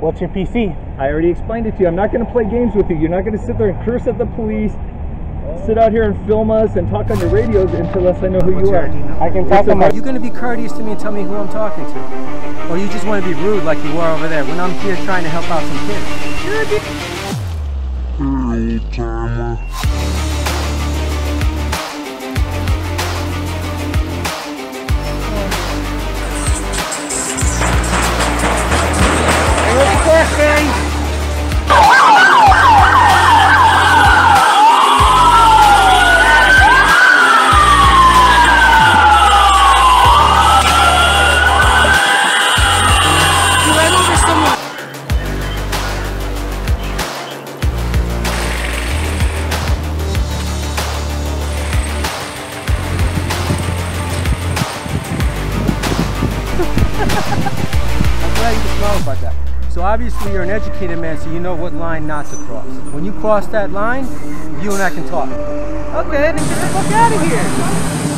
What's your PC? I already explained it to you. I'm not going to play games with you. You're not going to sit there and curse at the police, sit out here and film us and talk on your radios unless I know who you are. I can talk It's on my. okay. Are you going to be courteous to me and tell me who I'm talking to? Or you just want to be rude like you were over there when I'm here trying to help out some kids? I'm glad you smile about that. So obviously you're an educated man, so you know what line not to cross. When you cross that line, you and I can talk. Okay, then get the fuck out of here.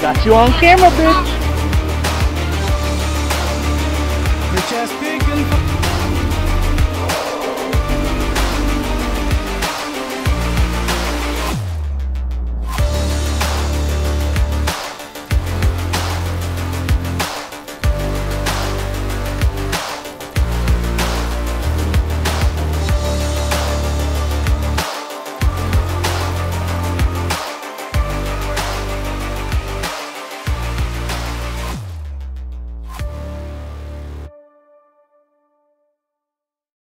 Got you on camera, bitch. And